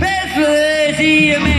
best lady